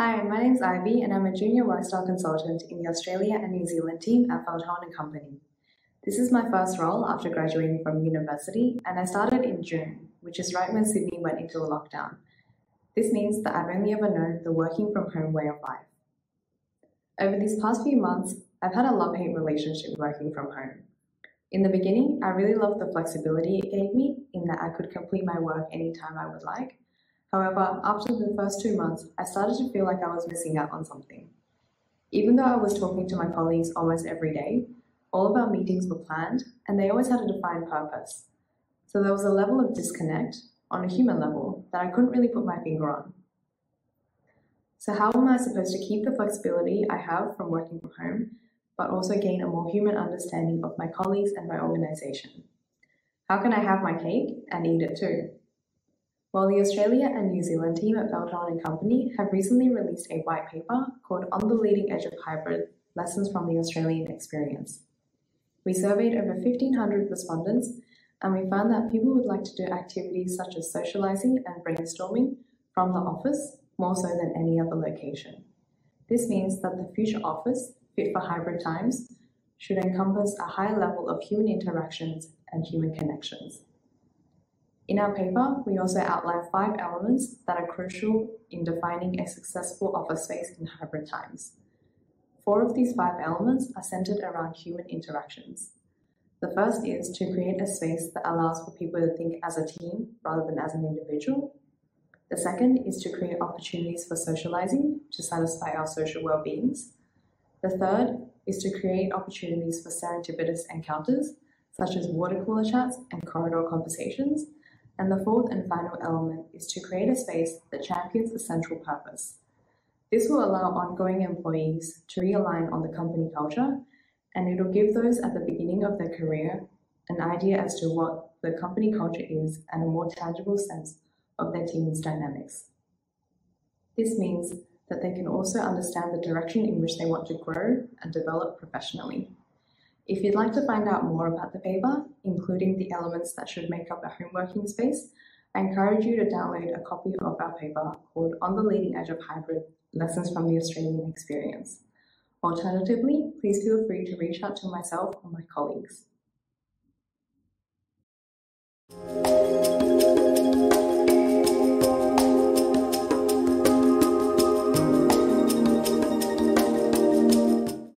Hi, my name's Ivy and I'm a junior workstyle consultant in the Australia and New Zealand team at Veldhoen and Company. This is my first role after graduating from university and I started in June, which is right when Sydney went into a lockdown. This means that I've only ever known the working from home way of life. Over these past few months, I've had a love-hate relationship working from home. In the beginning, I really loved the flexibility it gave me in that I could complete my work anytime I would like, However, after the first two months, I started to feel like I was missing out on something. Even though I was talking to my colleagues almost every day, all of our meetings were planned and they always had a defined purpose. So there was a level of disconnect on a human level that I couldn't really put my finger on. So how am I supposed to keep the flexibility I have from working from home, but also gain a more human understanding of my colleagues and my organization? How can I have my cake and eat it too? While the Australia and New Zealand team at Veldhoen and Company have recently released a white paper called On the Leading Edge of Hybrid Lessons from the Australian Experience. We surveyed over 1,500 respondents and we found that people would like to do activities such as socializing and brainstorming from the office more so than any other location. This means that the future office, fit for hybrid times, should encompass a high level of human interactions and human connections. In our paper, we also outline five elements that are crucial in defining a successful office space in hybrid times. Four of these five elements are centered around human interactions. The first is to create a space that allows for people to think as a team rather than as an individual. The second is to create opportunities for socializing to satisfy our social well-beings. The third is to create opportunities for serendipitous encounters, such as water cooler chats and corridor conversations, and the fourth and final element is to create a space that champions a central purpose. This will allow ongoing employees to realign on the company culture, and it'll give those at the beginning of their career an idea as to what the company culture is and a more tangible sense of their team's dynamics. This means that they can also understand the direction in which they want to grow and develop professionally. If you'd like to find out more about the paper, including the elements that should make up a home working space, I encourage you to download a copy of our paper called On the Leading Edge of Hybrid Lessons from the Australian Experience. Alternatively, please feel free to reach out to myself or my colleagues.